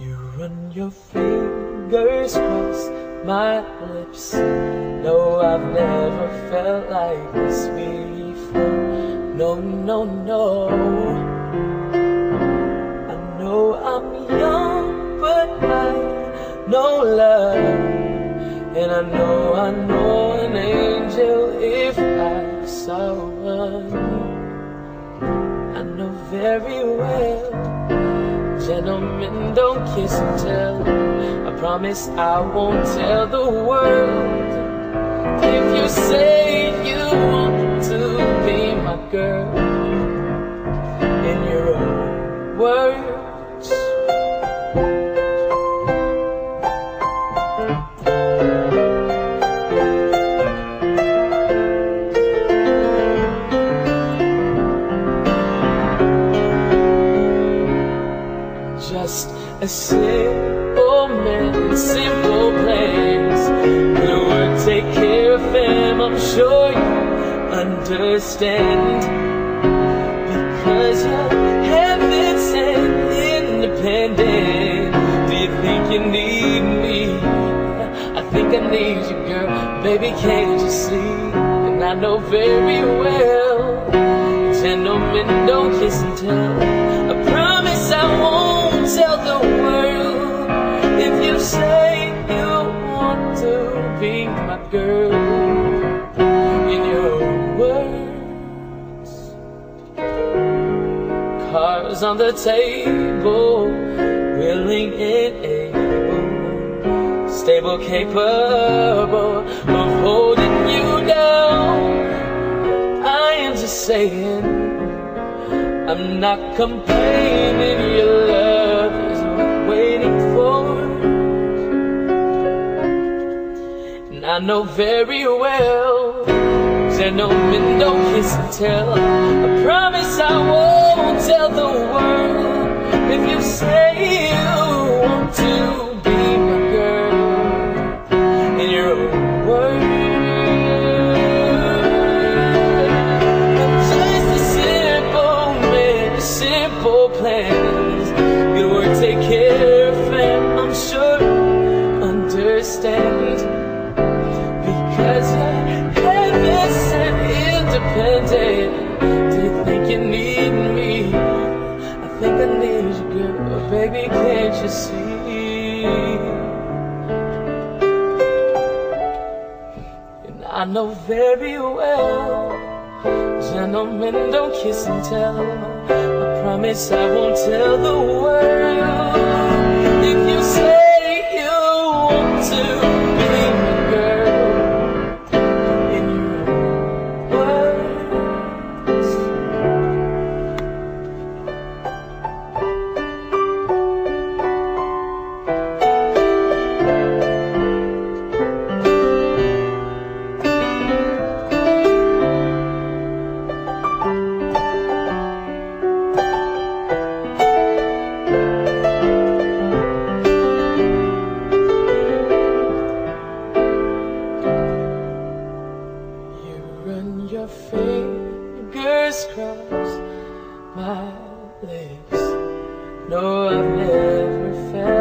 You run your fingers across my lips. No, I've never felt like this before. No, no, no. I know I'm young, but I know love. And I know, I know an angel if I saw one. I know very well. Gentlemen, don't kiss and tell. I promise I won't tell the world. If you say you want to be my girl, a simple man, simple plans. Good work, take care of him, I'm sure you understand. Because you're heaven sent independent. Do you think you need me? I think I need you, girl. Baby, can't you see? And I know very well. Gentlemen, don't kiss and tell. In your words. Cars on the table, willing and able, stable, capable of holding you down. I am just saying. I'm not complaining, your love know very well, gentlemen, don't kiss and tell. I promise I won't tell the world if you say you want to be my girl in your own words. Just a simple man, simple plans. Good work, take care of him. I'm sure understand. Do you think you need me? I think I need you, girl. But Baby, can't you see? And I know very well. Gentlemen, don't kiss and tell. I promise I won't tell the world. If you say your fingers cross my lips. No, I've never felt